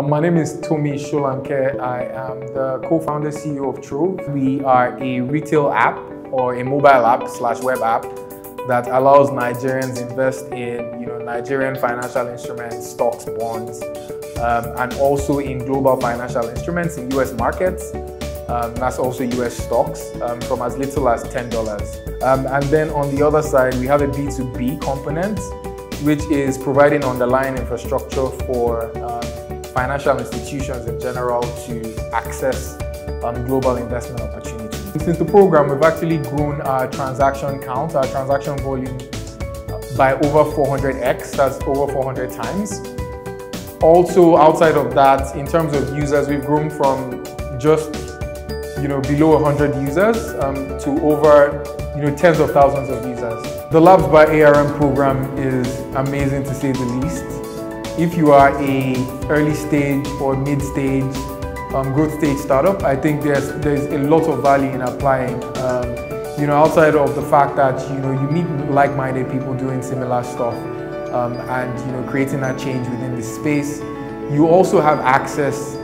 Um, my name is Tomi Solanke. I am the co-founder CEO of Trove. We are a retail app or a mobile app slash web app that allows Nigerians invest in you know Nigerian financial instruments, stocks, bonds, um, and also in global financial instruments in US markets. Um, that's also US stocks um, from as little as $10. Um, and then on the other side, we have a B2B component, which is providing underlying infrastructure for um, financial institutions in general to access um, global investment opportunities. Since the program, we've actually grown our transaction count, our transaction volume by over 400x, that's over 400 times. Also, outside of that, in terms of users, we've grown from just you know below 100 users um, to over you know tens of thousands of users. The Labs by ARM program is amazing to say the least. If you are a early stage or mid stage um, growth stage startup, I think there's there's a lot of value in applying. Um, you know, outside of the fact that you know you meet like-minded people doing similar stuff, um, and you know creating that change within the space, you also have access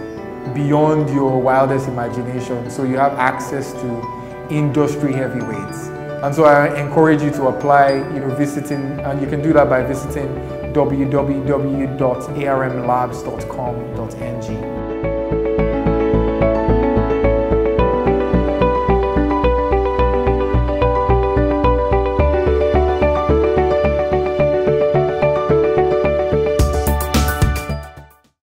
beyond your wildest imagination. So you have access to industry heavyweights. And so I encourage you to apply, you know, visiting, and you can do that by visiting www.armlabs.com.ng.